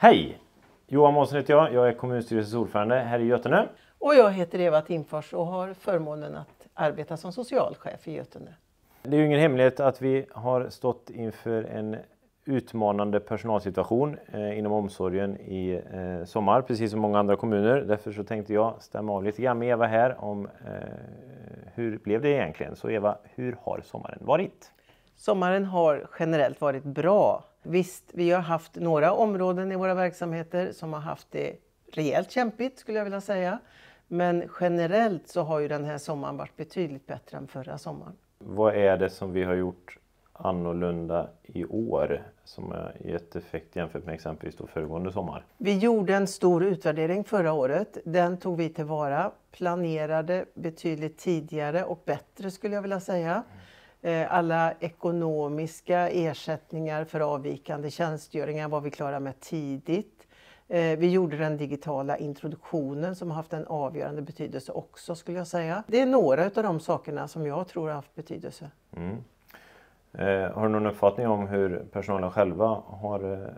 Hej! Johan Månsson heter jag. Jag är kommunstyrelsens ordförande här i Götene. Och jag heter Eva Timfors och har förmånen att arbeta som socialchef i Götene. Det är ju ingen hemlighet att vi har stått inför en utmanande personalsituation eh, inom omsorgen i eh, sommar, precis som många andra kommuner. Därför så tänkte jag stämma av lite grann med Eva här om eh, hur blev det egentligen? Så Eva, hur har sommaren varit? Sommaren har generellt varit bra. Visst, vi har haft några områden i våra verksamheter som har haft det rejält kämpigt skulle jag vilja säga. Men generellt så har ju den här sommaren varit betydligt bättre än förra sommaren. Vad är det som vi har gjort annorlunda i år som har gett effekt jämfört med exempelvis då föregående sommar? Vi gjorde en stor utvärdering förra året. Den tog vi tillvara, planerade betydligt tidigare och bättre skulle jag vilja säga. Eh, alla ekonomiska ersättningar för avvikande tjänstgöringar var vi klara med tidigt. Eh, vi gjorde den digitala introduktionen som har haft en avgörande betydelse också skulle jag säga. Det är några av de sakerna som jag tror har haft betydelse. Mm. Eh, har du någon uppfattning om hur personalen själva har eh,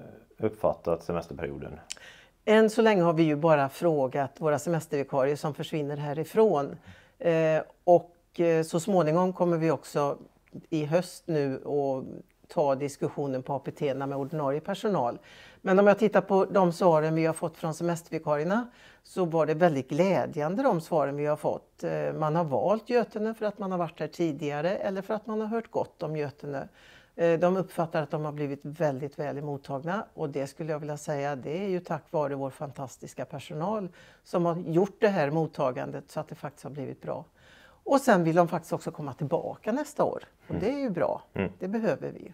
uppfattat semesterperioden? Än så länge har vi ju bara frågat våra semestervikarier som försvinner härifrån. Eh, och så småningom kommer vi också i höst nu och ta diskussionen på APT med ordinarie personal. Men om jag tittar på de svaren vi har fått från semestervikarierna så var det väldigt glädjande de svaren vi har fått. Eh, man har valt Götene för att man har varit här tidigare eller för att man har hört gott om Götene. Eh, de uppfattar att de har blivit väldigt väl emottagna och det skulle jag vilja säga det är ju tack vare vår fantastiska personal som har gjort det här mottagandet så att det faktiskt har blivit bra. Och sen vill de faktiskt också komma tillbaka nästa år och det är ju bra. Mm. Det behöver vi.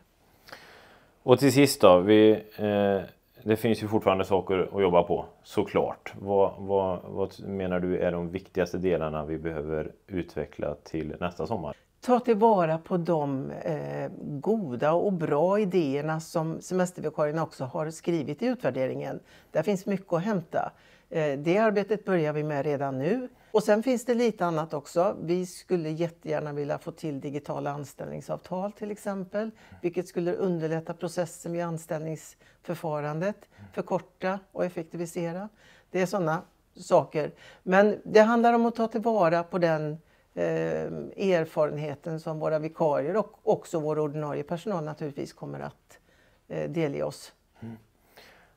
Och till sist då, vi, eh, det finns ju fortfarande saker att jobba på såklart. Vad, vad, vad menar du är de viktigaste delarna vi behöver utveckla till nästa sommar? Ta tillvara på de eh, goda och bra idéerna som semestervikarierna också har skrivit i utvärderingen. Där finns mycket att hämta. Eh, det arbetet börjar vi med redan nu. Och sen finns det lite annat också. Vi skulle jättegärna vilja få till digitala anställningsavtal till exempel, vilket skulle underlätta processen vid anställningsförfarandet, förkorta och effektivisera. Det är sådana saker. Men det handlar om att ta tillvara på den eh, erfarenheten som våra vikarier och också vår ordinarie personal naturligtvis kommer att eh, delge oss. Mm.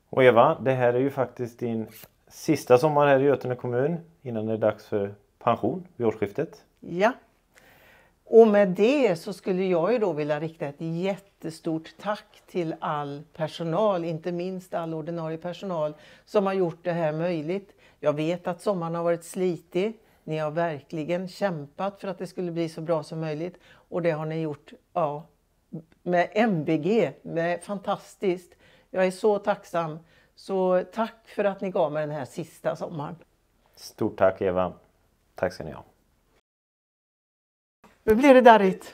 Och Eva, det här är ju faktiskt din sista sommar här i Götene kommun innan det är dags för pension vid årsskiftet. Ja. Och med det så skulle jag ju då vilja rikta ett jättestort tack till all personal, inte minst all ordinarie personal som har gjort det här möjligt. Jag vet att sommaren har varit slitig. Ni har verkligen kämpat för att det skulle bli så bra som möjligt och det har ni gjort ja, med MBG, med fantastiskt. Jag är så tacksam. Så tack för att ni gav mig den här sista sommaren. Stort tack Eva. Tack ska ni ha. Nu blir det darrigt.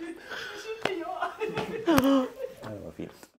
Det var fint.